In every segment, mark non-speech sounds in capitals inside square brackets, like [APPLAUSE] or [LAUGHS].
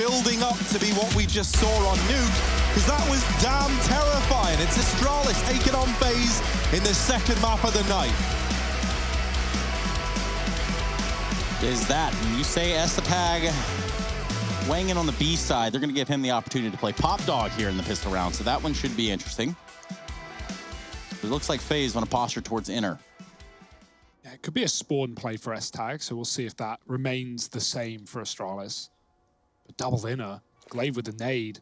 building up to be what we just saw on Nuke, because that was damn terrifying. It's Astralis taking on FaZe in the second map of the night. Is that, when you say S-Tag weighing in on the B side, they're going to give him the opportunity to play Pop Dog here in the pistol round, so that one should be interesting. It looks like FaZe want to posture towards inner. Yeah, it could be a spawn play for S-Tag, so we'll see if that remains the same for Astralis. But double inner, Glaive with the nade.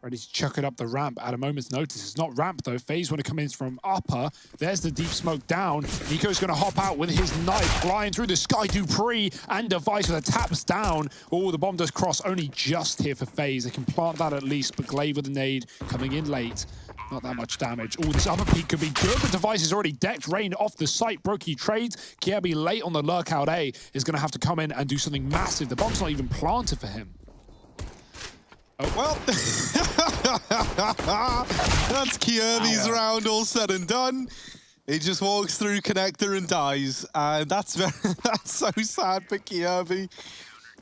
Ready to chuck it up the ramp at a moment's notice. It's not ramp though. FaZe want to come in from upper. There's the deep smoke down. NiKo's going to hop out with his knife flying through the sky. dupreeh and Device with a taps down. Oh, the bomb does cross only just here for FaZe. They can plant that at least, but Glaive with the nade coming in late. Not that much damage. Oh, this upper peak could be good. The device is already decked. Rain off the site. broky trades. Kjaerbye late on the lurkout A is going to have to come in and do something massive. The bomb's not even planted for him. Oh, well, [LAUGHS] that's Kjaerbye's round all said and done. He just walks through connector and dies. And that's [LAUGHS] very, that's so sad for Kjaerbye.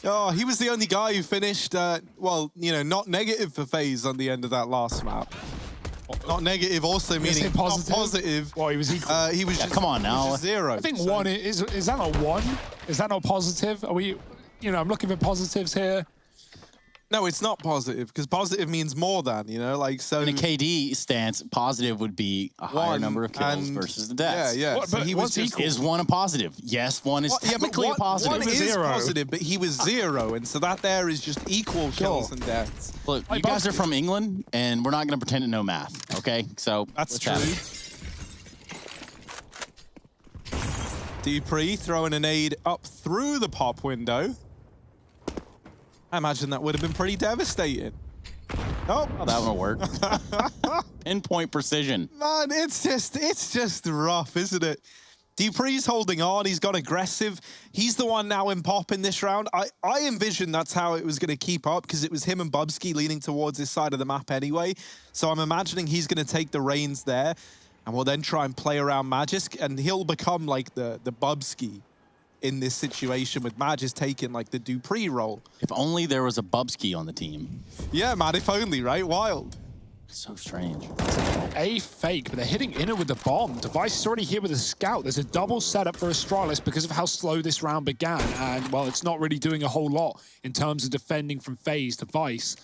Oh, he was the only guy who finished, uh, well, you know, not negative for FaZe on the end of that last map. Not negative, also meaning positive. not positive. Well, he was equal. Uh, he was yeah, just, come on now. zero. I think so. one is is that not one? Is that not positive? Are we? You know, I'm looking for positives here. No, it's not positive because positive means more than, you know, like so. In a KD stance, positive would be a higher one, number of kills versus the deaths. Yeah, yeah. What, so he was just, is one a positive? Yes, one is what, technically yeah, a positive. One is zero. positive, but he was zero, and so that there is just equal kills and deaths. Look, you guys are from England, and we're not going to pretend to know math, okay? So that's true. dupreeh throwing an aid up through the pop window. I imagine that would have been pretty devastating. Oh, oh that won't work. [LAUGHS] Pinpoint precision. Man, it's just it's just rough, isn't it? dupreeh's holding on. He's got aggressive. He's the one now in pop in this round. I, I envisioned that's how it was going to keep up because it was him and Bubzkji leaning towards this side of the map anyway. So I'm imagining he's going to take the reins there and we'll then try and play around Magisk and he'll become like the, the Bubzkji in this situation with Magisk taking like the dupreeh role. If only there was a Bubzkji on the team. Yeah, man, if only, right? Wild. So strange. A fake, but they're hitting inner with the bomb. Device is already here with a scout. There's a double setup for Astralis because of how slow this round began. And, well, it's not really doing a whole lot in terms of defending from FaZe. Device,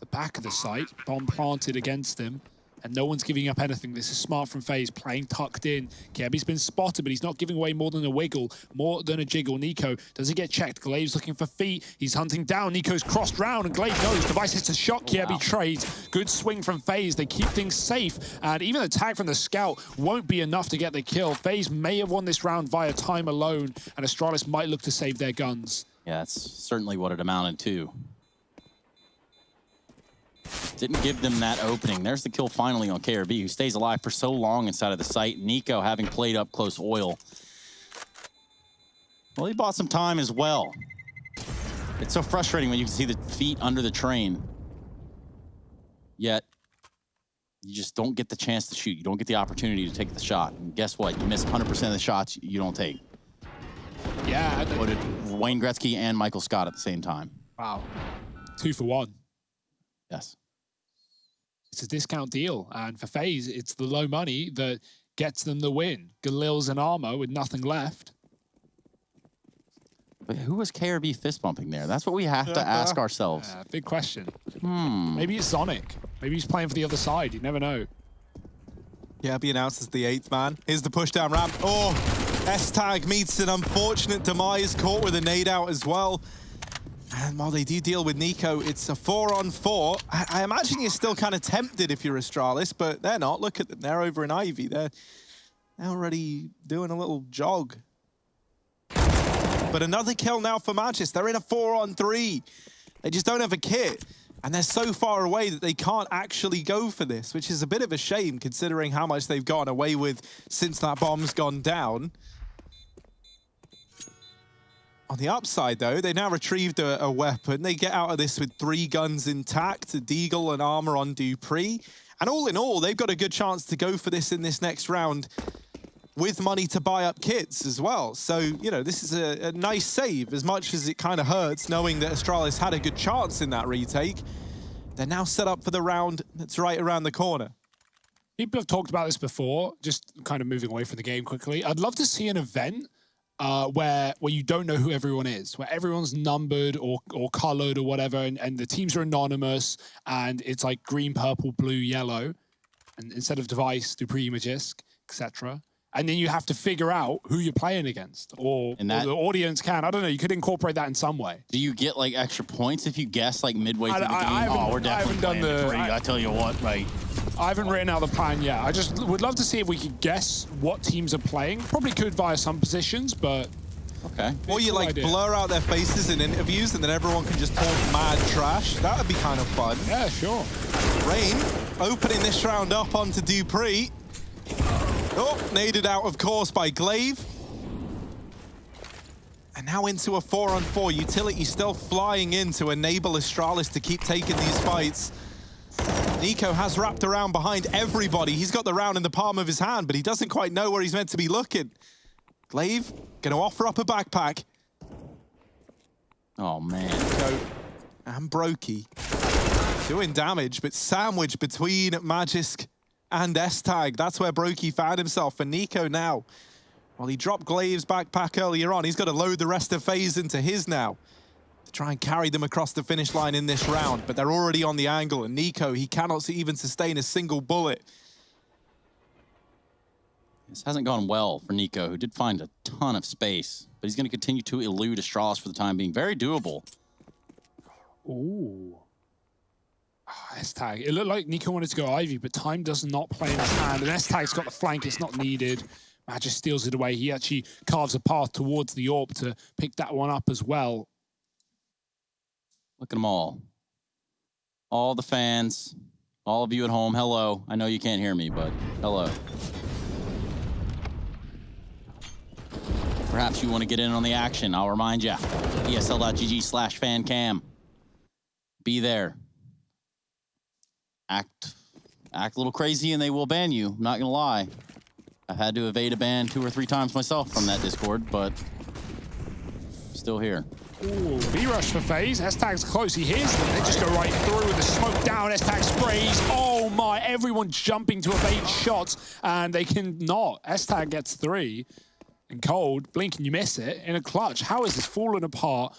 the back of the site, bomb planted against him and no one's giving up anything. This is smart from FaZe, playing tucked in. Kjaerbye's been spotted, but he's not giving away more than a wiggle, more than a jiggle. NiKo doesn't get checked. Glaive's looking for feet. He's hunting down. NiKo's crossed round, and Glaive goes. Device hits a shot. Kjaerbye wow. trades. Good swing from FaZe. They keep things safe, and even the tag from the scout won't be enough to get the kill. FaZe may have won this round via time alone, and Astralis might look to save their guns. Yeah, that's certainly what it amounted to. Didn't give them that opening. There's the kill finally on Kjaerbye, who stays alive for so long inside of the site. NiKo having played up close oil. Well, he bought some time as well. It's so frustrating when you can see the feet under the train. Yet, you just don't get the chance to shoot. You don't get the opportunity to take the shot. And guess what? You miss 100% of the shots you don't take. Yeah. What did Wayne Gretzky and Michael Scott at the same time. Wow. Two for one. Yes. It's a discount deal. And for FaZe, it's the low money that gets them the win. Galil's and Armor with nothing left. But who was Kjaerbye fist bumping there? That's what we have to ask ourselves. Yeah, big question. Hmm. Maybe it's Sonic. Maybe he's playing for the other side. You never know. Yeah, be announced as the eighth man. Here's the push down ramp. Oh, S-Tag meets an unfortunate demise, caught with a nade out as well. And while they do deal with NiKo, it's a four on four. I, I imagine you're still kind of tempted if you're Astralis, but they're not. Look at them. They're over in Ivy. They're, they're already doing a little jog. But another kill now for Magisk. They're in a four on three. They just don't have a kit. And they're so far away that they can't actually go for this, which is a bit of a shame considering how much they've gotten away with since that bomb's gone down. On the upside, though, they now retrieved a, a, weapon. They get out of this with three guns intact, a Deagle and armor on dupreeh. And all in all, they've got a good chance to go for this in this next round. with money to buy up kits as well. So, you know, this is a, a nice save as much as it kind of hurts knowing that Astralis had a good chance in that retake. They're now set up for the round that's right around the corner. People have talked about this before, just kind of moving away from the game quickly. I'd love to see an event uh, where where you don't know who everyone is, where everyone's numbered or or colored or whatever, and, and the teams are anonymous, and it's like green, purple, blue, yellow, and instead of device, dupreeh, Magisk, etc. And then you have to figure out who you're playing against, or, And or the audience can. I don't know. You could incorporate that in some way. Do you get like extra points if you guess like midway I- through the I- game? I haven't- oh, we're I definitely haven't done the- dupreeh. I- I tell you what, right? I haven't written out the plan yet. I just would love to see if we could guess what teams are playing. Probably could via some positions, but Okay. Or you cool like idea. blur out their faces in interviews and then everyone can just talk mad trash. That would be kind of fun. yeah, sure. Rain opening this round up onto dupreeh. Oh, naded out, of course, by Glaive. And now into a four on four. Utility still flying in to enable Astralis to keep taking these fights. NiKo has wrapped around behind everybody. He's got the round in the palm of his hand, but he doesn't quite know where he's meant to be looking. Glaive going to offer up a backpack. Oh man. Go and broky doing damage, but sandwiched between Magisk and S-Tag. That's where broky found himself. And NiKo now, well, he dropped Glaive's backpack earlier on. He's got to load the rest of FaZe into his now to try and carry them across the finish line in this round. But they're already on the angle. And NiKo, he cannot even sustain a single bullet. This hasn't gone well for NiKo, who did find a ton of space, but he's going to continue to elude Astralis for the time being. Very doable. Ooh. Ah, S-Tag. It looked like NiKo wanted to go Ivy, but time does not play in his hand. And S-Tag's got the flank. It's not needed. Magisk steals it away. He actually carves a path towards the AWP to pick that one up as well. Look at them all. All the fans, all of you at home, hello. I know you can't hear me, but hello. Perhaps you want to get in on the action. I'll remind you. ESL.gg slash fancam. Be there. Act act a little crazy and they will ban you. I'm not gonna lie. I've had to evade a ban two or three times myself from that Discord, but still here. Ooh, B-rush for FaZe. S-Tag's close. He hears them. They just go right through with the smoke down. S-Tag sprays. Oh my, everyone jumping to evade shots, and they can not. S-Tag gets three. And Cold, blink and you miss it in a clutch. How is this falling apart?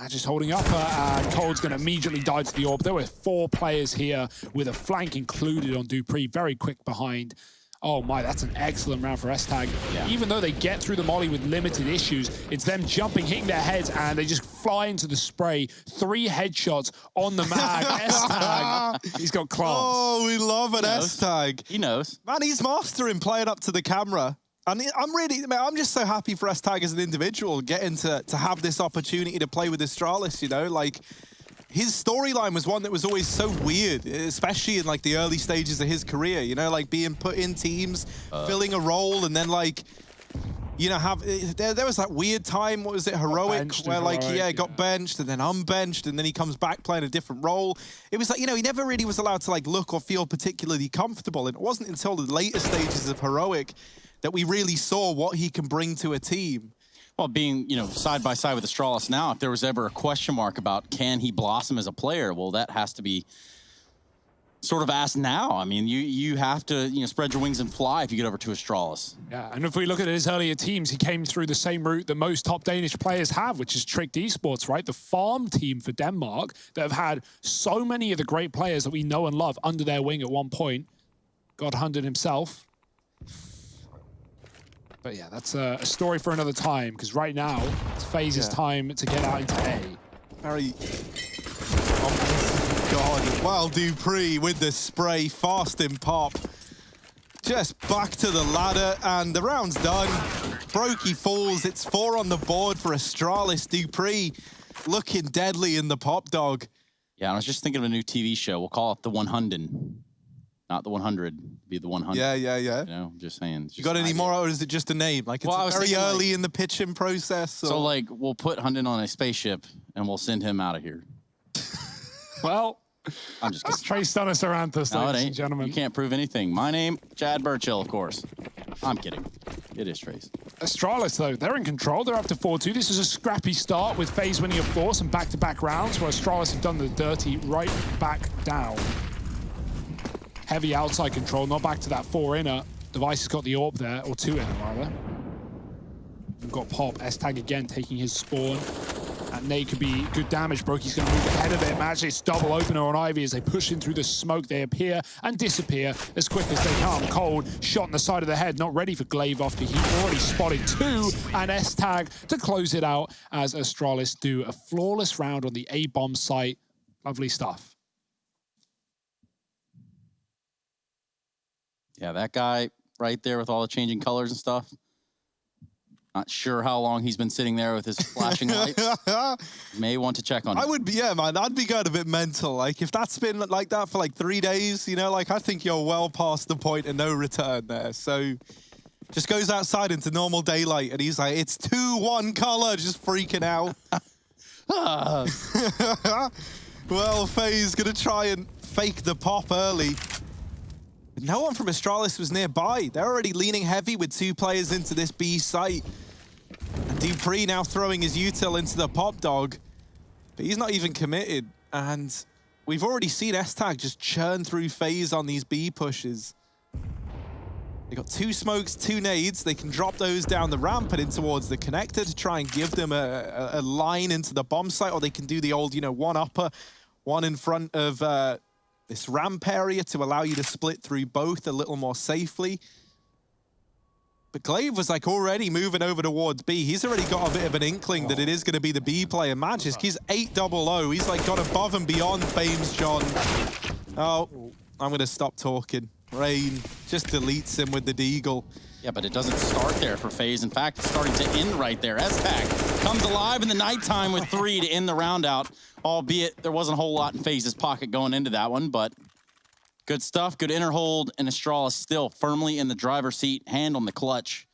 And just holding up, uh, and Cold's going to immediately die to the orb. There were four players here with a flank included on dupreeh, very quick behind. Oh my, that's an excellent round for S-Tag. Yeah. Even though they get through the molly with limited issues, it's them jumping, hitting their heads, and they just fly into the spray. Three headshots on the mag. [LAUGHS] S-Tag, he's got class. Oh, we love an. S-Tag. He knows. Man, he's mastering playing up to the camera. And I'm really, man, I'm just so happy for S-Tag as an individual getting to, to have this opportunity to play with Astralis, you know? Like, his storyline was one that was always so weird, especially in, like, the early stages of his career, you know? Like, being put in teams, filling a role, and then, like, you know, have eh, there, there was that weird time, what was it, Heroic, where, like, Heroic, yeah, got yeah. benched and then unbenched, and then he comes back playing a different role. It was like, you know, he never really was allowed to like look or feel particularly comfortable. And it wasn't until the later stages of Heroic that we really saw what he can bring to a team. Well, being, you know, side by side with Astralis now, if there was ever a question mark about can he blossom as a player, well, that has to be sort of asked now. I mean, you you have to, you know, spread your wings and fly if you get over to Astralis. Yeah, and if we look at his earlier teams, he came through the same route that most top Danish players have, which is Tricked Esports, right? The farm team for Denmark that have had so many of the great players that we know and love under their wing at one point. God hunted himself. But yeah, that's a, a story for another time, because right now, it's FaZe's Yeah. time to get out into A. Very. Oh, God. Well, dupreeh with the spray, fast in pop. Just back to the ladder, and the round's done. broky falls. It's four on the board for Astralis. dupreeh looking deadly in the pop dog. Yeah, I was just thinking of a new TV show. We'll call it the 100. Not the 100, be the 100. Yeah, yeah, yeah. You know, just saying. it's You got any idea. more, or is it just a name? Like it's Well, very thinking, like- early in the pitching process. So, like, we'll put Hunden on a spaceship and we'll send him out of here. [LAUGHS] Well, I'm just kidding. Trace Stunner Saranthus, No, ladies and gentlemen. You can't prove anything. My name, Chad Burchill, of course. I'm kidding. It is Trace. Astralis, though, they're in control. They're up to 4-2. This is a scrappy start with FaZe winning a force and back-to-back rounds where Astralis have done the dirty right back down. Heavy outside control, not back to that four inner. Device has got the orb there, or two inner, rather. We've got Pop, S-Tag again taking his spawn. That nade could be good damage. broky's going to move ahead of it. Match it's double opener on Ivy as they push in through the smoke. They appear and disappear as quick as they come. Cold, shot in the side of the head, not ready for Glaive after he already spotted two. And S-Tag to close it out as Astralis do a flawless round on the A-bomb site. Lovely stuff. Yeah, that guy right there with all the changing colors and stuff. Not sure how long he's been sitting there with his flashing lights. [LAUGHS] May want to check on him. I would be, yeah, man. I'd be going a bit mental. Like if that's been like that for like three days, you know, like I think you're well past the point of no return there. So just goes outside into normal daylight, and he's like, "It's two one color," just freaking out. [LAUGHS] [LAUGHS] well, FaZe's gonna try and fake the pop early. No one from Astralis was nearby. They're already leaning heavy with two players into this B site. And dupreeh now throwing his util into the pop dog. But he's not even committed. And we've already seen S-Tag just churn through FaZe on these B pushes. They got two smokes, two nades. They can drop those down the ramp and in towards the connector to try and give them a, a, a line into the bomb site, or they can do the old, you know, one upper, one in front of uh, this ramp area to allow you to split through both a little more safely. But Glaive was like already moving over towards B. He's already got a bit of an inkling that it is going to be the B player. Magisk, he's 8 double O. He's like got above and beyond Fames John. Oh, I'm going to stop talking. Rain just deletes him with the Deagle. Yeah, but it doesn't start there for FaZe. In fact, it's starting to end right there. S-Tag comes alive in the nighttime with three to end the round out, albeit there wasn't a whole lot in FaZe's pocket going into that one, but good stuff, good inner hold, and Astralis still firmly in the driver's seat, hand on the clutch.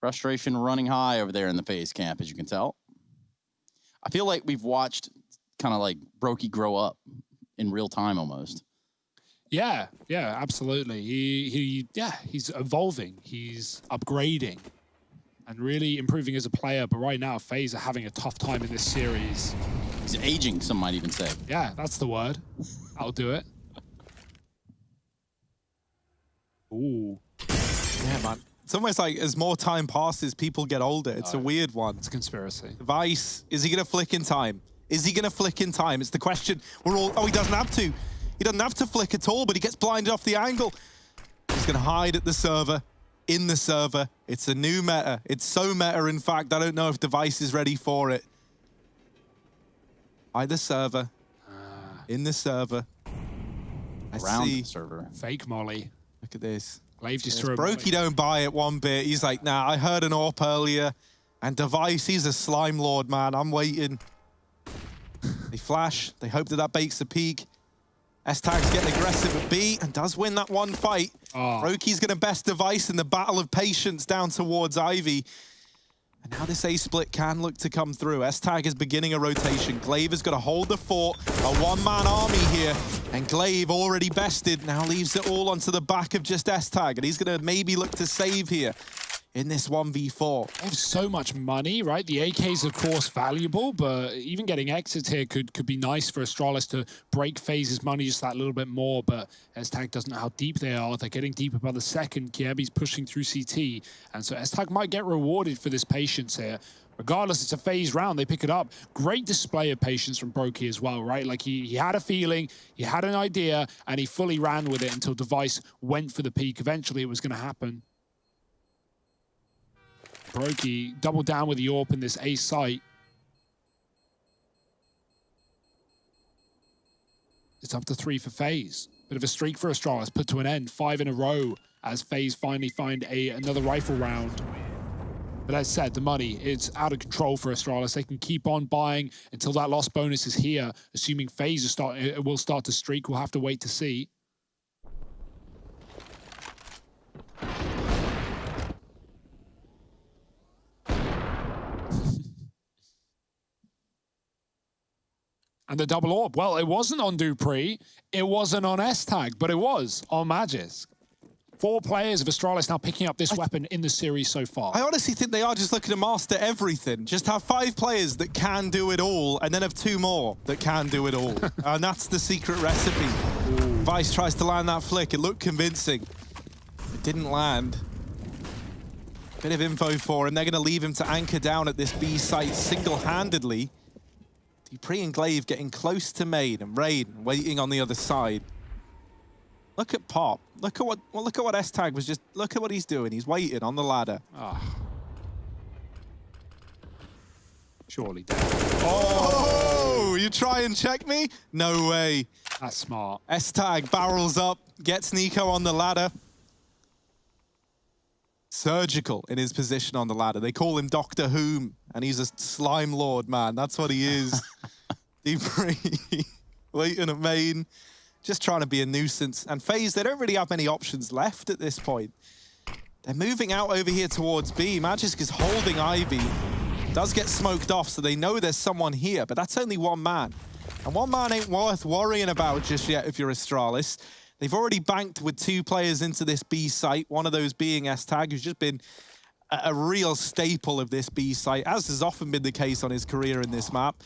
Frustration running high over there in the FaZe camp, as you can tell. I feel like we've watched kind of like broky grow up in real time almost. Yeah, yeah, absolutely. He he yeah, he's evolving, he's upgrading and really improving as a player, but right now FaZe are having a tough time in this series. He's aging, some might even say. Yeah, that's the word. I'll do it. Ooh, Yeah, man. It's almost like as more time passes, people get older. It's a oh, weird one. it's a conspiracy. Vice, is he going to flick in time? Is he going to flick in time? It's the question. We're all, oh, he doesn't have to. He doesn't have to flick at all, but he gets blinded off the angle. He's going to hide at the server, in the server. It's a new meta. It's so meta, in fact, I don't know if Device is ready for it. Hide the server, ah. in the server. I Around see. the server. Fake Molly. Look at this. Glaive just threw Brokey Molly. don't buy it one bit. He's like, nah, I heard an AWP earlier. And Device, he's a slime lord, man. I'm waiting. they flash. They hope that that bakes a peak. S-Tag's getting aggressive at B and does win that one fight. Ah. Oh. broky's going to best Device in the battle of patience down towards Ivy. And now this A-split can look to come through. S-Tag is beginning a rotation. Glaive has got to hold the fort. A one-man army here. And Glaive, already bested, now leaves it all onto the back of just S-Tag. And he's going to maybe look to save here in this 1v4. They have so much money, right? The AK is of course valuable, but even getting exits here could could be nice for Astralis to break FaZe's money just that little bit more. But S-Tag doesn't know how deep they are. They're getting deeper by the second. Kjaerbye's pushing through CT, and so S-Tag might get rewarded for this patience here. Regardless, it's a FaZe round. They pick it up. Great display of patience from broky as well, right? Like he, he had a feeling, he had an idea, and he fully ran with it until Device went for the peak. Eventually, it was going to happen. Brokey double down with the AWP in this A site. It's up to three for FaZe. Bit of a streak for Astralis, put to an end. Five in a row as FaZe finally find a another rifle round. But as said, the money is out of control for Astralis. They can keep on buying until that lost bonus is here. Assuming FaZe will start, it will start to streak, we'll have to wait to see. And the double orb, well, it wasn't on dupreeh, it wasn't on S-Tag, but it was on Magisk. Four players of Astralis now picking up this weapon in the series so far. I honestly think they are just looking to master everything. Just have five players that can do it all, and then have two more that can do it all. [LAUGHS] and that's the secret recipe. Ooh. Vice tries to land that flick. It looked convincing. It didn't land. Bit of info for him. They're going to leave him to anchor down at this B site single-handedly. Dupreeh and Glaive getting close to Main, and Rain waiting on the other side. Look at Pop. Look at what well, look at what S-Tag was just look at what he's doing. He's waiting on the ladder. Oh. Surely Oh, you try and check me? No way. That's smart. S-Tag barrels up, gets NiKo on the ladder. Surgical in his position on the ladder. They call him Doctor Whom, and he's a slime lord, man. That's what he is. [LAUGHS] dupreeh waiting at main just trying to be a nuisance. And FaZe, they don't really have many options left at this point. They're moving out over here towards B. Magisk is holding Ivy. Does get smoked off, so they know there's someone here, but that's only one man. And one man ain't worth worrying about just yet if you're Astralis. They've already banked with two players into this B site, one of those being S-Tag, who's just been a, a real staple of this B site, as has often been the case on his career in this map.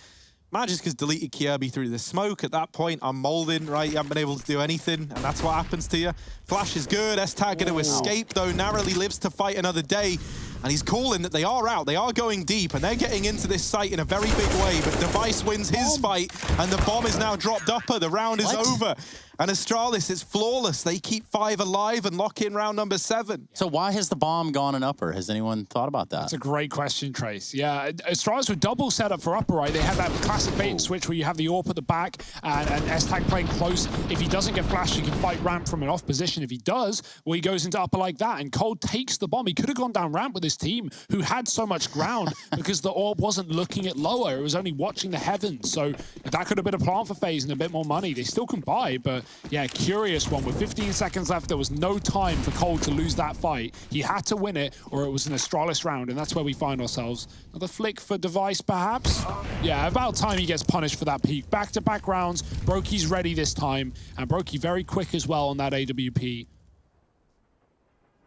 Magisk has deleted Kjaerbye through the smoke. At that point, I'm molding, right? You haven't been able to do anything, and that's what happens to you. Flash is good. S-Tag going to escape, though. Narrowly lives to fight another day. And he's calling that they are out. They are going deep, and they're getting into this site in a very big way. But Device wins his fight, and the bomb is now dropped upper. The round is what? over. And Astralis is flawless. They keep five alive and lock in round number seven. So why has the bomb gone in upper? Has anyone thought about that? That's a great question, Trace. Yeah, Astralis were double set up for upper, right? They have that classic bait and oh. switch where you have the AWP at the back and, and S-Tag playing close. If he doesn't get flashed, he can fight ramp from an off position. If he does, well, he goes into upper like that. And Cold takes the bomb. He could have gone down ramp with his team, who had so much ground [LAUGHS] because the orb wasn't looking at lower. It was only watching the heavens. So that could have been a plan for FaZe and a bit more money. They still can buy, but yeah, curious curious one. With 15 seconds left, there was no time for Cold to lose that fight. He had to win it, or it was an Astralis round, and that's where we find ourselves. Another flick for Device, perhaps? Yeah, about time he gets punished for that peak. Back-to-back -back rounds. broky's ready this time, and broky very quick as well on that AWP.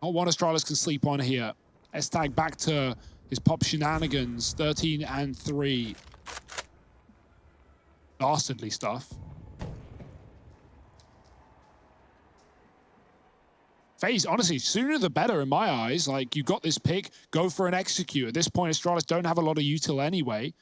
Not one Astralis can sleep on here. S-Tag back to his pop shenanigans, 13 and 3. Dastardly stuff. FaZe, honestly, sooner the better in my eyes. Like, you got this pick, go for an execute. At this point, Astralis don't have a lot of util anyway.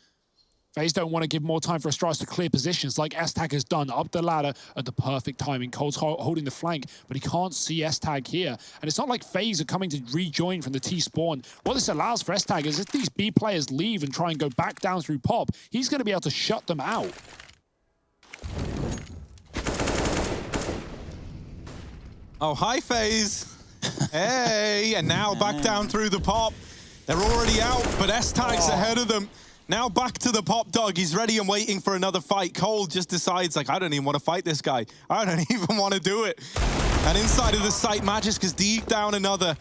FaZe don't want to give more time for Astralis to clear positions like S-Tag has done up the ladder at the perfect timing. Cold's holding the flank, but he can't see S-Tag here. And it's not like FaZe are coming to rejoin from the T-spawn. What this allows for S-Tag is if these B players leave and try and go back down through pop, he's going to be able to shut them out. Oh, hi, FaZe. hey, and now back down through the pop. They're already out, but S-Tag's oh. ahead of them. Now back to the pop dog. He's ready and waiting for another fight. Cold just decides, like, I don't even want to fight this guy. I don't [LAUGHS] even want to do it. And inside of the site, Magisk because deep down another.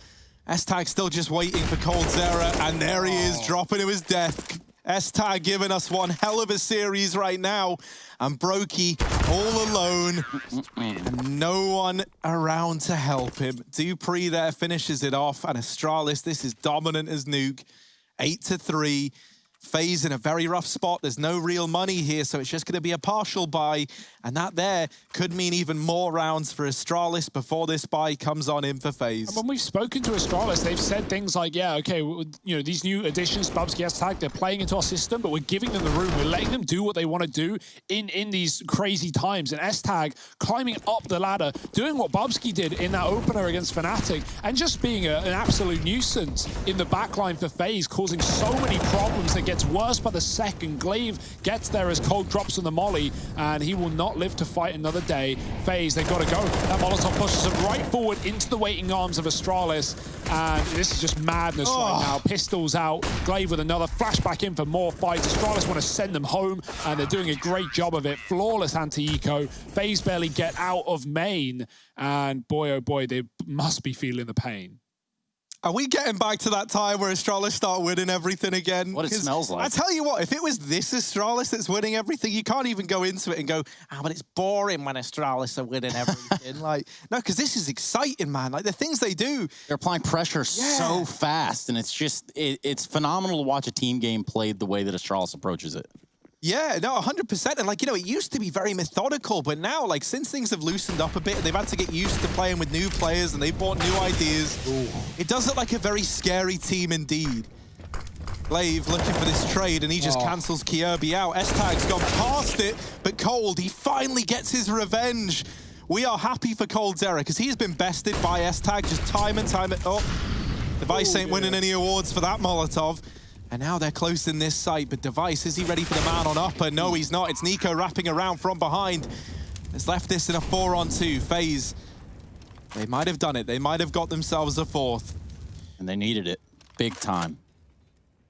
S-Tag still just waiting for Coldzera, and there he is, dropping to his death. S-Tag giving us one hell of a series right now. And broky all alone. no one around to help him. dupreeh there finishes it off. And Astralis, this is dominant as Nuke. 8 to 3. FaZe in a very rough spot. There's no real money here, so it's just going to be a partial buy. And that there could mean even more rounds for Astralis before this buy comes on in for FaZe. when we've spoken to Astralis, they've said things like, yeah, okay, you know, these new additions, Bubzkji S-Tag, they're playing into our system, but we're giving them the room. We're letting them do what they want to do in, in these crazy times. And S-Tag climbing up the ladder, doing what Bubzkji did in that opener against Fnatic, and just being a, an absolute nuisance in the backline for FaZe, causing so many problems that gets worse by the second. Glaive gets there as Cold drops on the molly, and he will not live to fight another day. FaZe, they've got to go. That Molotov pushes them right forward into the waiting arms of Astralis, and this is just madness oh. right now. Pistols out, Glaive with another flashback in for more fights. Astralis want to send them home, and they're doing a great job of it. Flawless anti-eco. FaZe barely get out of main, and boy, oh boy, they must be feeling the pain. Are we getting back to that time where Astralis start winning everything again? What it smells like. I tell you what, if it was this Astralis that's winning everything, you can't even go into it and go, ah, but it's boring when Astralis are winning everything. [LAUGHS] like, no, because this is exciting, man. Like the things they do. They're applying pressure so fast, and it's just it, it's phenomenal to watch a team game played the way that Astralis approaches it. Yeah, no, 100%. And like, you know, it used to be very methodical, but now, like, since things have loosened up a bit, they've had to get used to playing with new players and they've bought new ideas. It does look like a very scary team indeed. Glaive looking for this trade and he just Oh. cancels Kjaerbye out. S-Tag's gone past it, but Cold, he finally gets his revenge. We are happy for Coldzera because he's been bested by S-Tag just time and time. Oh, Device Oh, ain't winning any awards for that Molotov. And now they're close in this site, but Device, is he ready for the man on upper? No, he's not. It's NiKo wrapping around from behind. Has left this in a four on two. FaZe, they might have done it. They might have got themselves a fourth. And they needed it big time.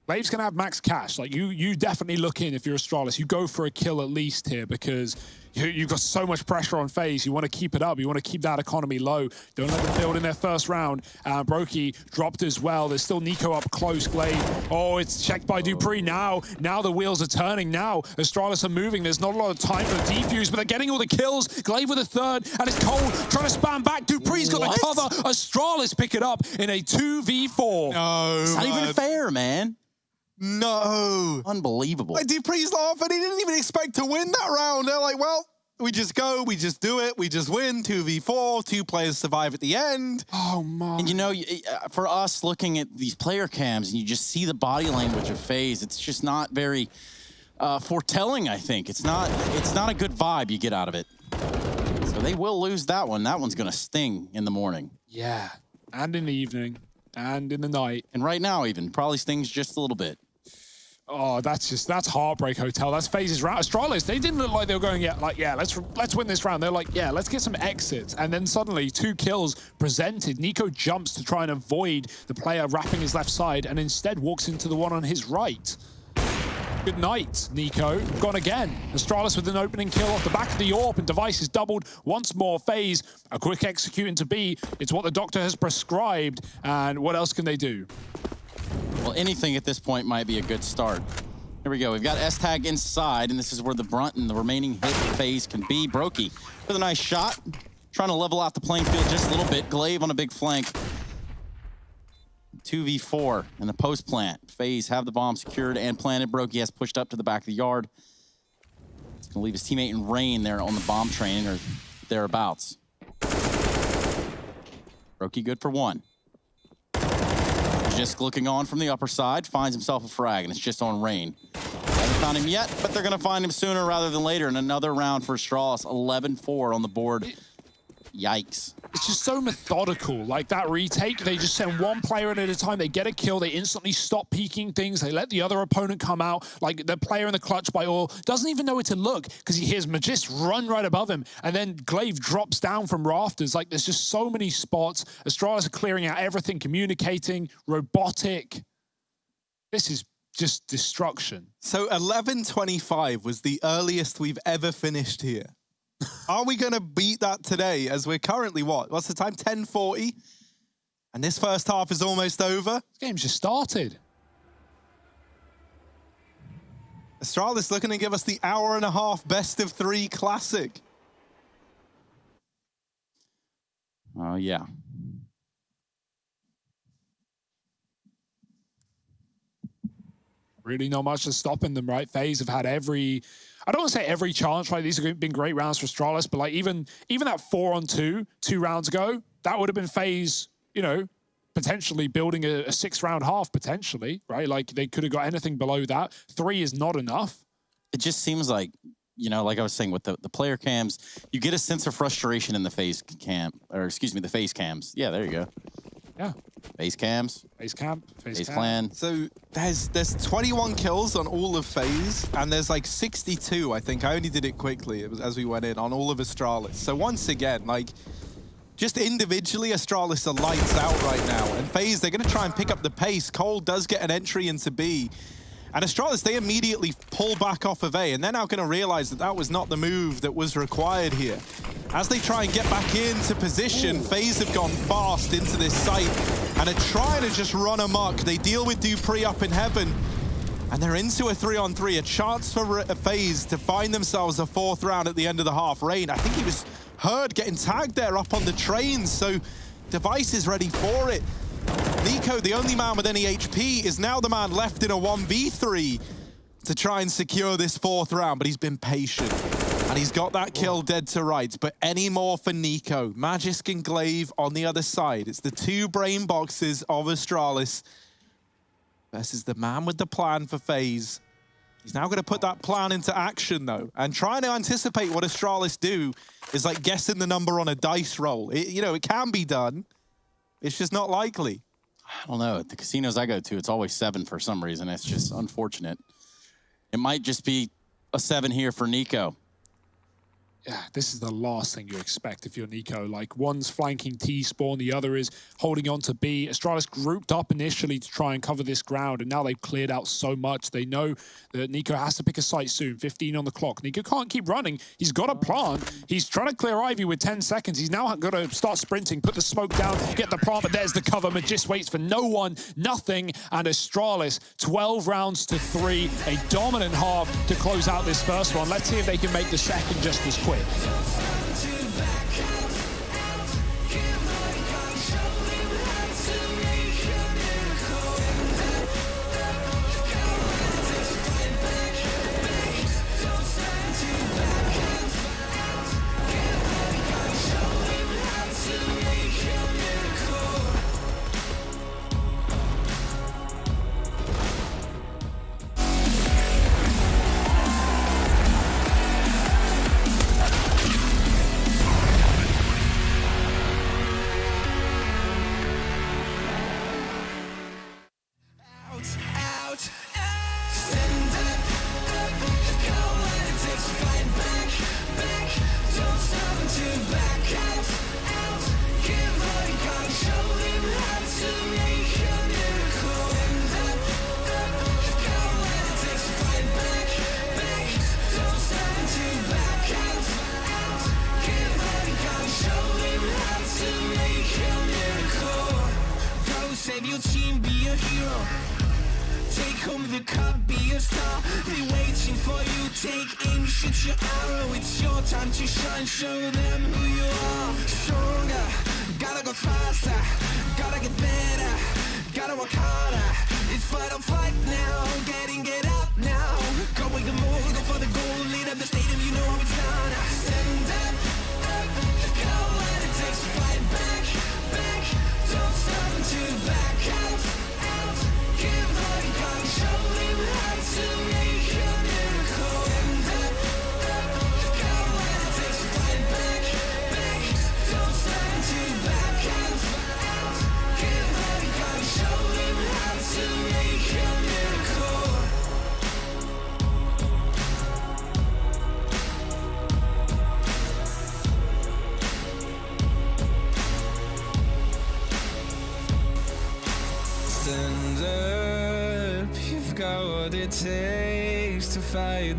Glaive's gonna have max cash. Like you, you definitely look in if you're Astralis. You go for a kill at least here because you, you've got so much pressure on FaZe. You want to keep it up. You want to keep that economy low. Don't let them build in their first round. Uh, broky dropped as well. There's still NiKo up close. Glaive. Oh, it's checked by dupreeh now. Now the wheels are turning. Now Astralis are moving. There's not a lot of time for the defuse, but they're getting all the kills. Glaive with a third, and it's Cold trying to spam back. dupreeh's got What? the cover. Astralis pick it up in a 2v4. No, It's not even fair, man. No. Unbelievable. Like dupreeh's laughing. He didn't even expect to win that round. They're like, well, we just go, we just do it, we just win. 2v4, two players survive at the end. Oh my. And you know, uh, for us looking at these player cams and you just see the body language of FaZe, it's just not very uh, foretelling. I think it's not. It's not a good vibe you get out of it. So they will lose that one. That one's gonna sting in the morning, Yeah, and in the evening, and in the night. and right now even probably stings just a little bit. Oh, that's just that's heartbreak hotel. That's FaZe's round. Astralis, they didn't look like they were going yet. like yeah, let's let's win this round. They're like yeah, let's get some exits, and then suddenly two kills presented. NiKo jumps to try and avoid the player wrapping his left side, and instead walks into the one on his right. Good night, NiKo. Gone again. Astralis with an opening kill off the back of the AWP, and device is doubled once more. FaZe, a quick execute into B. It's what the doctor has prescribed, and what else can they do? Well, anything at this point might be a good start. Here we go. We've got S tag inside, and this is where the brunt and the remaining hit FaZe can be. broky with a nice shot, trying to level out the playing field just a little bit. Glaive on a big flank. 2v4 in the post plant. FaZe have the bomb secured and planted. broky has pushed up to the back of the yard. He's going to leave his teammate in rain there on the bomb train or thereabouts. broky good for one. Just looking on from the upper side, finds himself a frag, and it's just on Rain. Haven't found him yet, but they're going to find him sooner rather than later. And another round for Strauss, 11-4 on the board. Yikes. It's just so methodical. Like that retake, they just send one player in at a time. They get a kill. They instantly stop peeking things. They let the other opponent come out. Like the player in the clutch by all doesn't even know where to look because he hears Magisk run right above him. And then Glaive drops down from rafters. Like there's just so many spots. Astralis are clearing out everything, communicating, robotic. This is just destruction. So 11.25 was the earliest we've ever finished here. Are we going to beat that today as we're currently what? What's the time? 10.40? And this first half is almost over? This game's just started. Astralis looking to give us the hour and a half best of three classic. Oh, yeah. really not much is stopping them, right? FaZe have had every, I don't want to say every chance, right? These have been great rounds for Astralis, but like even even that four on two, two rounds ago, that would have been FaZe, you know, potentially building a, a six round half, potentially, right? Like they could have got anything below that. Three is not enough. It just seems like, you know, like I was saying with the, the player cams, you get a sense of frustration in the phase cam, or excuse me, the phase cams. Yeah, there you go. Yeah. Phase cams, FaZe camp, FaZe, phase camp. clan. So there's there's 21 kills on all of FaZe, and there's like 62, I think. I only did it quickly it was, as we went in on all of Astralis. So once again, like, just individually, Astralis are lights out right now. And FaZe they're going to try and pick up the pace. Cold does get an entry into B. And Astralis, they immediately pull back off of A, and they're now going to realize that that was not the move that was required here. As they try and get back into position, FaZe have gone fast into this site. And are trying to just run amok. They deal with dupreeh up in heaven, and they're into a three on three, a chance for a FaZe to find themselves a fourth round at the end of the half. Rain, I think he was heard getting tagged there up on the train, so Device is ready for it. NiKo, the only man with any HP, is now the man left in a 1v3 to try and secure this fourth round, but he's been patient. And he's got that kill dead to rights, but any more for NiKo. Magisk and Glaive on the other side. It's the two brain boxes of Astralis versus the man with the plan for FaZe. He's now going to put that plan into action, though. And trying to anticipate what Astralis do is like guessing the number on a dice roll. It, you know, it can be done. It's just not likely. I don't know. At the casinos I go to, it's always seven for some reason. It's just unfortunate. It might just be a seven here for NiKo yeah, this is the last thing you expect if you're NiKo. Like, one's flanking T-spawn, the other is holding on to B. Astralis grouped up initially to try and cover this ground, and now they've cleared out so much. They know that NiKo has to pick a site soon, 15 on the clock. NiKo can't keep running. He's got a plant. He's trying to clear Ivy with 10 seconds. He's now got to start sprinting, put the smoke down, get the plant, but there's the cover. Magisk waits for no one, nothing, and Astralis, 12 rounds to three, a dominant half to close out this first one. Let's see if they can make the second just as quick Quit. Quick.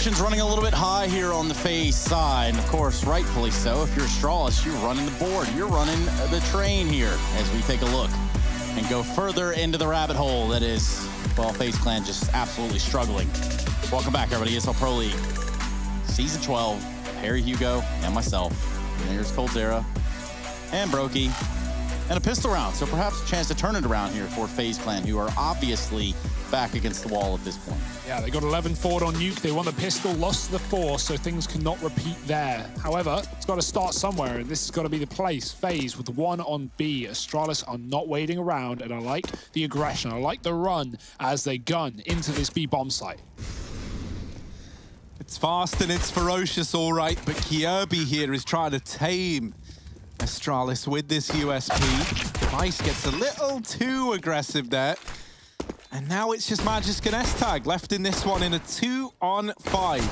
Running a little bit high here on the FaZe side. And of course, rightfully so. If you're Astralis, you're running the board. You're running the train here as we take a look and go further into the rabbit hole that is, well, FaZe Clan just absolutely struggling. Welcome back, everybody. ESL Pro League, Season 12. Harry Hugo and myself. And there's Coldzera and broky. And a pistol round, so perhaps a chance to turn it around here for FaZe Clan, who are obviously back against the wall at this point. Yeah, they got 11 forward on Nuke. They won the pistol, lost the four, so things cannot repeat there. However, it's got to start somewhere, and this has got to be the place. FaZe with one on B. Astralis are not waiting around, and I like the aggression. I like the run as they gun into this B bomb site. It's fast and it's ferocious, all right, but Kjaerbye here is trying to tame Astralis with this USP. Vice gets a little too aggressive there. And now it's just Magisk and S-Tag left in this one in a two on five.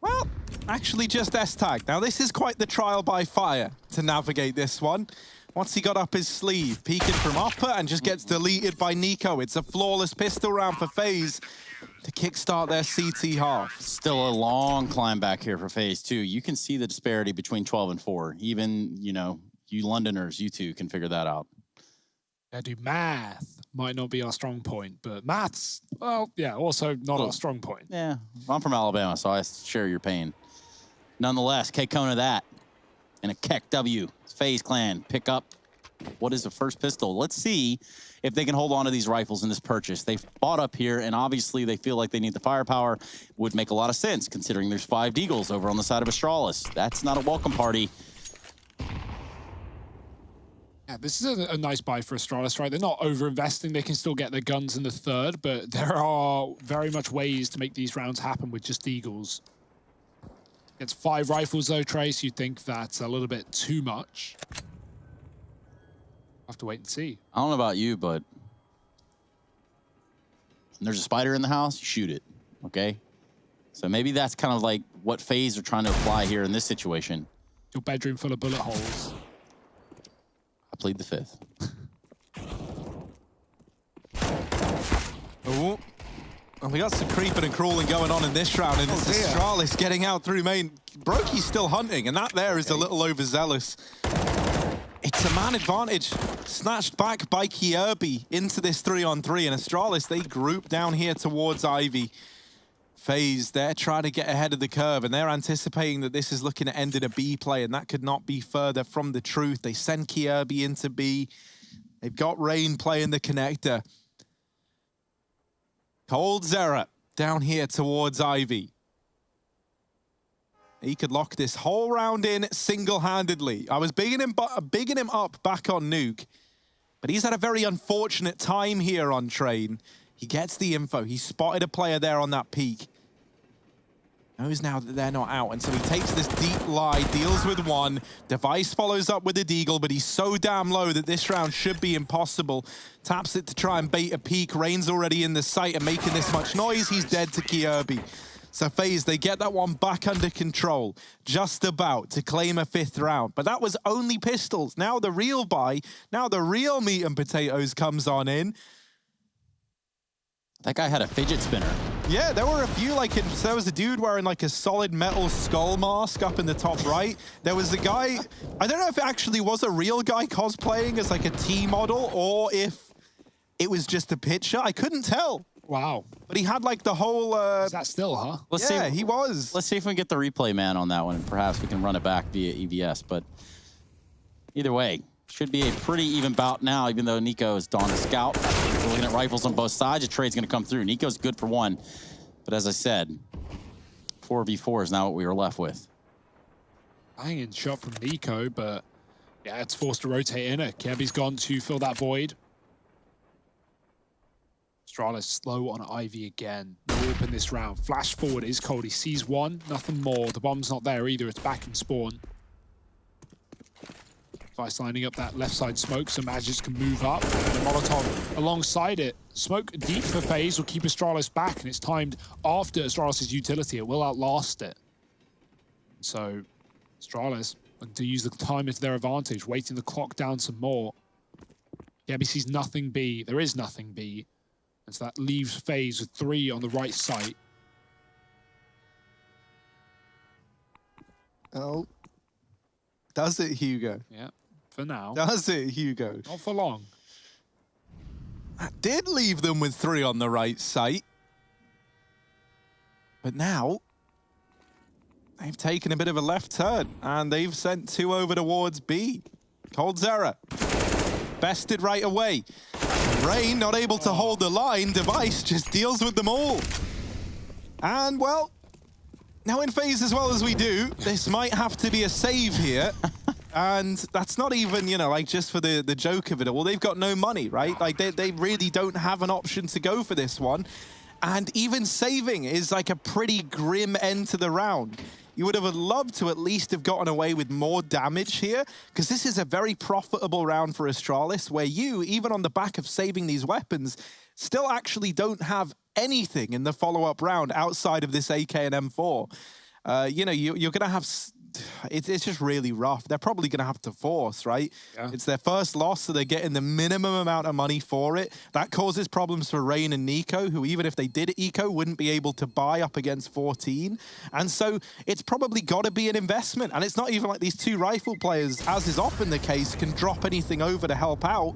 Well, actually just S-Tag. Now this is quite the trial by fire to navigate this one. Once he got up his sleeve? Peeking from upper and just gets deleted by NiKo. It's a flawless pistol round for FaZe to kickstart their CT half. Still a long climb back here for FaZe two. You can see the disparity between 12 and four. Even, you know, you Londoners, you two can figure that out. Yeah, do math might not be our strong point, but maths, well, yeah, also not our strong point. Yeah, I'm from Alabama, so I share your pain. Nonetheless, K Kona that. And a Keck W. FaZe Clan pick up what is the first pistol? Let's see if they can hold on to these rifles in this purchase. They've bought up here, and obviously they feel like they need the firepower. Would make a lot of sense, considering there's five Deagles over on the side of Astralis. That's not a welcome party. Yeah, this is a, a, nice buy for Astralis, right? They're not over-investing. They can still get their guns in the third, but [LAUGHS] there are very much ways to make these rounds happen with just Eagles. It's five rifles, though, Trace. You think that's a little bit too much have to wait and see. I don't know about you, but there's a spider in the house, you shoot it. Okay? So maybe that's kind of like what FaZe are trying to apply here in this situation. Your bedroom full of bullet holes. I plead the fifth. oh. And we got some creeping and crawling going on in this round, and oh, it's Astralis getting out through main. broky's still hunting, and that there is okay. a little overzealous. It's a man advantage. Snatched back by Kjaerbye into this three-on-three. 3 and Astralis, they group down here towards Ivy. FaZe, they're trying to get ahead of the curve, and they're anticipating that this is looking to end in a B play, and that could not be further from the truth. They send Kjaerbye into B. They've got Rain playing the connector. Coldzera down here towards Ivy. He could lock this whole round in single-handedly. I was bigging him, bigging him up back on Nuke, but he's had a very unfortunate time here on Train. He gets the info. He spotted a player there on that peak. Knows now that they're not out, and so he takes this deep lie, deals with one. Device follows up with a Deagle, but he's so damn low that this round should be impossible. Taps it to try and bait a peek. Rain's already in the sight and making this much noise. He's dead to Kjaerbye. So FaZe, they get that one back under control, just about to claim a fifth round. But that was only pistols. Now the real buy, now the real meat and potatoes comes on in. That guy had a fidget spinner. Yeah, there were a few, like, in, there was a dude wearing, like, a solid metal skull mask up in the top right. There was a guy, I don't know if it actually was a real guy cosplaying as, like, a T model or if it was just a picture. I couldn't tell. Wow. But he had like the whole. Uh, Is that still, huh? Let's yeah, see. he was. Let's see if we can get the replay man on that one, and perhaps we can run it back via EVS. But either way, should be a pretty even bout now, even though NiKo is a scout. We're looking at rifles on both sides. A trade's going to come through. NiKo's good for one. But as I said, 4v4 is now what we are left with. Banging shot from NiKo, but yeah, it's forced to rotate in it. Kjaerbye's gone to fill that void. Astralis slow on Ivy again. No in this round. Flash forward is Cold. He sees one, nothing more. The bomb's not there either. It's back in spawn. Vice lining up that left side smoke so Magisk can move up. And a Molotov alongside it. Smoke deep for FaZe will keep Astralis back, and it's timed after Astralis' utility. It will outlast it. So Astralis to use the time to their advantage, waiting the clock down some more. Gabby sees nothing B. There is nothing B. And so that leaves FaZe with three on the right side. Oh. Does it, Hugo? Yeah, for now. [LAUGHS] Does it, Hugo? Not for long. That did leave them with three on the right site. But now, they've taken a bit of a left turn and they've sent two over towards B. coldzera bested right away. Rain not able to hold the line. Device just deals with them all. And well, now in phase as well as we do, this might have to be a save here. [LAUGHS] and that's not even, you know, like just for the, the joke of it all. They've got no money, right? Like they, they really don't have an option to go for this one. And even saving is like a pretty grim end to the round. You would have loved to at least have gotten away with more damage here, because this is a very profitable round for Astralis, where you, even on the back of saving these weapons, still actually don't have anything in the follow-up round outside of this AK and M4. Uh, you know, you, are going to have it's, it's just really rough. They're probably going to have to force, right? Yeah. It's their first loss, so they're getting the minimum amount of money for it. That causes problems for Rain and NiKo, who even if they did eco, wouldn't be able to buy up against 14. And so it's probably got to be an investment. And it's not even like these two rifle players, as is often the case, can drop anything over to help out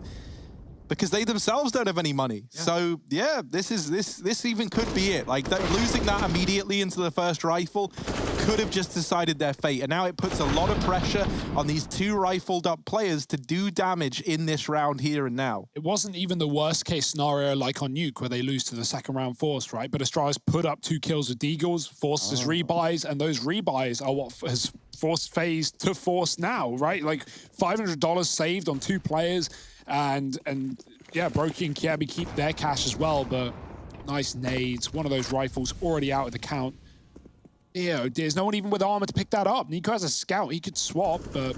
because they themselves don't have any money. Yeah. So yeah, this is this this even could be it. Like that, losing that immediately into the first rifle could have just decided their fate. And now it puts a lot of pressure on these two rifled up players to do damage in this round here and now. It wasn't even the worst case scenario like on Nuke where they lose to the second round force, right? But Astralis put up two kills with Deagles, forces oh. rebuys, and those rebuys are what has forced FaZe to force now, right? Like $500 saved on two players and and yeah, broky and Kjaerbye keep their cash as well, but nice nades. One of those rifles already out of the count. Yeah, there's no one even with armor to pick that up. NiKo has a scout. He could swap, but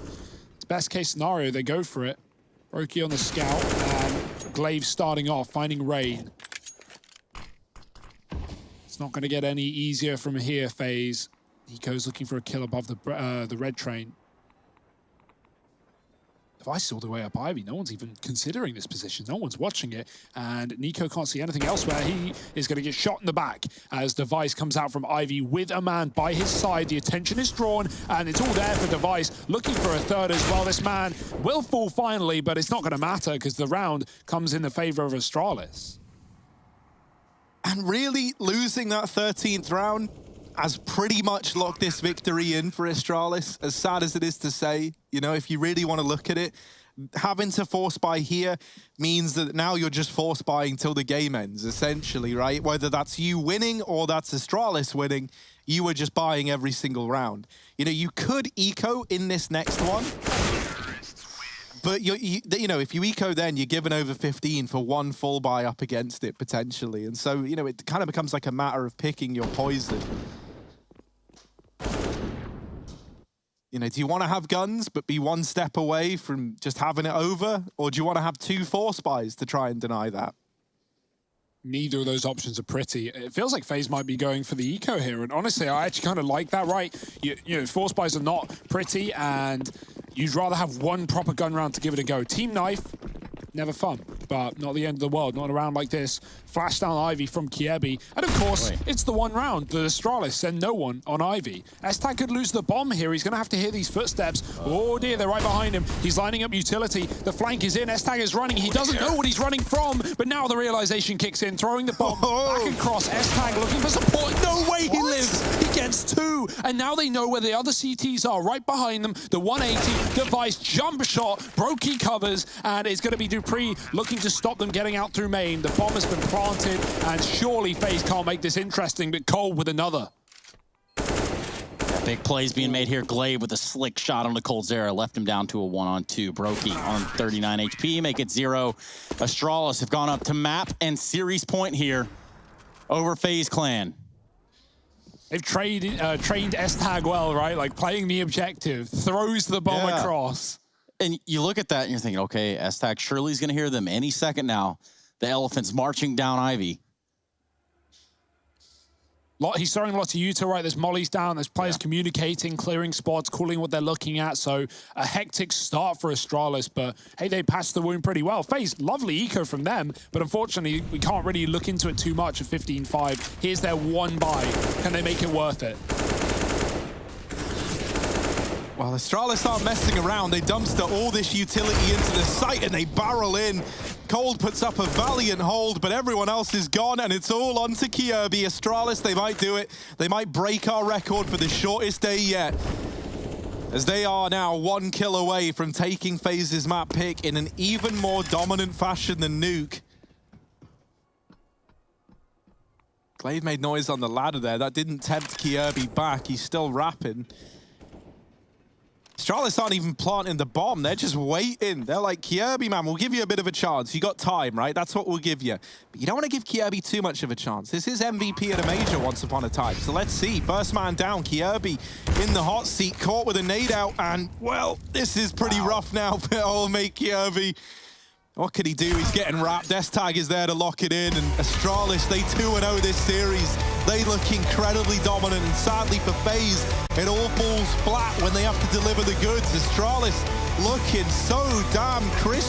it's best case scenario. They go for it. Roki on the scout, and gla1ve starting off, finding Rain. It's not going to get any easier from here, FaZe. NiKo's looking for a kill above the, uh, the red train. Device all the way up Ivy. No one's even considering this position. No one's watching it. And NiKo can't see anything elsewhere. He is going to get shot in the back as Device comes out from Ivy with a man by his side. The attention is drawn, and it's all there for Device, looking for a third as well. This man will fall finally, but it's not going to matter because the round comes in the favor of Astralis. And really, losing that 13th round has pretty much locked this victory in for Astralis, as sad as it is to say. You know, if you really want to look at it, having to force buy here means that now you're just force buying till the game ends, essentially, right? Whether that's you winning or that's Astralis winning, you are just buying every single round. You know, you could eco in this next one, but you, you know, if you eco then, you're given over 15 for one full buy up against it, potentially. And so, you know, it kind of becomes like a matter of picking your poison. You know, do you want to have guns but be one step away from just having it over? Or do you want to have two four spies to try and deny that? Neither of those options are pretty. It feels like FaZe might be going for the eco here. And honestly, I actually kind of like that, right? You, you know, four spies are not pretty and you'd rather have one proper gun round to give it a go. Team Knife, never fun, but not the end of the world. Not a round like this. Flash down Ivy from Kjaerbye. And of course, Wait. it's the one round that Astralis send no one on Ivy. S-Tag could lose the bomb here. He's going to have to hear these footsteps. Oh. oh dear, they're right behind him. He's lining up utility. The flank is in. S-Tag is running. He doesn't know what he's running from, but now the realization kicks in, throwing the bomb oh. back across. S-Tag looking for support. No way he lives. He gets two. And now they know where the other CTs are, right behind them. The 180 device jump shot. broky covers, and it's going to be dupreeh looking to stop them getting out through main. The bomb has been planted, and surely FaZe can't make this interesting, but Cold with another. Big plays being made here. gla1ve with a slick shot on the coldzera left him down to a one-on-two. broky on 39 HP, make it zero. Astralis have gone up to map and series point here over FaZe Clan. They've trained, uh, trained S-Tag well, right? Like playing the objective, throws the bomb yeah. across and you look at that and you're thinking, okay, S-Tag Shirley's going to hear them any second now. The elephant's marching down Ivy. He's throwing lots of Utah, right? There's mollies down. There's players yeah. communicating, clearing spots, calling what they're looking at. So a hectic start for Astralis, but hey, they passed the wound pretty well. FaZe, lovely eco from them, but unfortunately, we can't really look into it too much at 15-5. Here's their one buy. Can they make it worth it? Well, Astralis aren't messing around. They dumpster all this utility into the site and they barrel in. Cold puts up a valiant hold, but everyone else is gone, and it's all on to Kjaerbye. Astralis, they might do it. They might break our record for the shortest day yet. As they are now one kill away from taking FaZe's map pick in an even more dominant fashion than Nuke. gla1ve made noise on the ladder there. That didn't tempt Kjaerbye back. He's still rapping. Astralis aren't even planting the bomb. They're just waiting. They're like, Kjaerbye, man, we'll give you a bit of a chance. You got time, right? That's what we'll give you. But you don't want to give Kjaerbye too much of a chance. This is MVP at a major once upon a time. So let's see. First man down, Kjaerbye in the hot seat, caught with a nade out. And, well, this is pretty wow. rough now [LAUGHS] for old mate Kjaerbye. What can he do? He's getting wrapped. S-Tag is there to lock it in. And Astralis, they 2-0 this series. They look incredibly dominant. And sadly for FaZe, it all falls flat when they have to deliver the goods. Astralis looking so damn crispy.